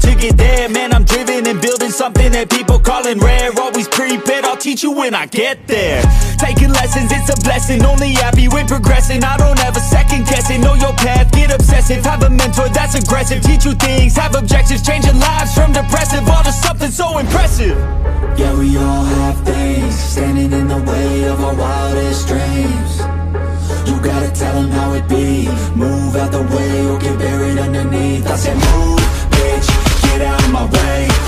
to get there. Man, I'm driven and building something that people calling rare. Always prepared, I'll teach you when I get there. Taking lessons, it's a blessing. Only happy when progressing. I don't ever second guess. Know your path, get obsessive. Have a mentor that's aggressive. Teach you things, have objectives, changing lives from depressive all to something so impressive. Yeah, we all have things standing in the way of our wildest dreams. You gotta tell them how it be. Move out the way or get buried underneath. I said, move, out of my way.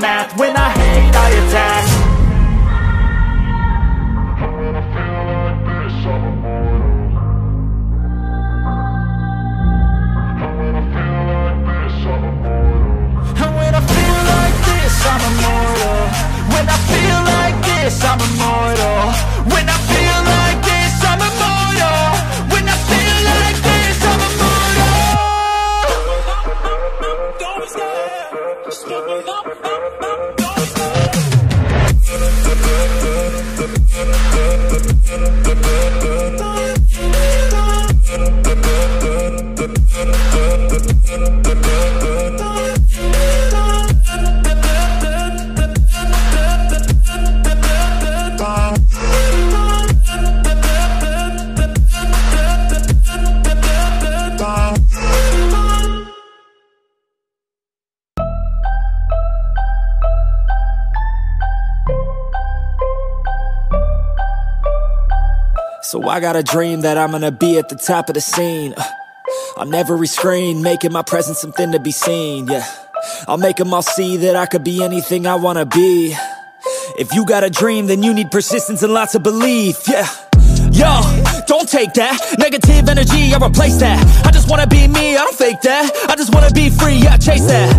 math, when I hate I attack So I got a dream that I'm gonna be at the top of the scene. Uh, On every screen, making my presence something to be seen, yeah. I'll make them all see that I could be anything I wanna be. If you got a dream, then you need persistence and lots of belief, yeah. Yo, don't take that negative energy, I replace that. I just wanna be me, I don't fake that. I just wanna be free, yeah, chase that.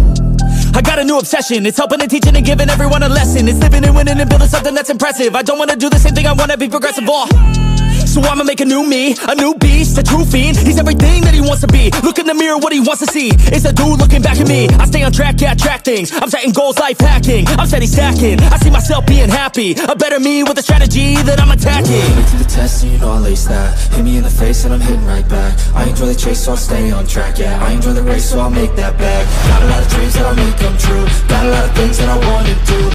I got a new obsession, it's helping and teaching and giving everyone a lesson. It's living and winning and building something that's impressive. I don't wanna do the same thing, I wanna be progressive. Oh. So I'ma make a new me, a new beast, a true fiend. He's everything that he wants to be. Look in the mirror, what he wants to see. It's a dude looking back at me. I stay on track, yeah, track things. I'm setting goals, life hacking. I'm steady stacking. I see myself being happy. A better me with a strategy that I'm attacking. Me to the test and you know I'll ace that. Hit me in the face and I'm hitting right back. I enjoy the chase so I'll stay on track, yeah. I enjoy the race so I'll make that back. Got a lot of dreams that I'll make come true. Got a lot of things that I wanna do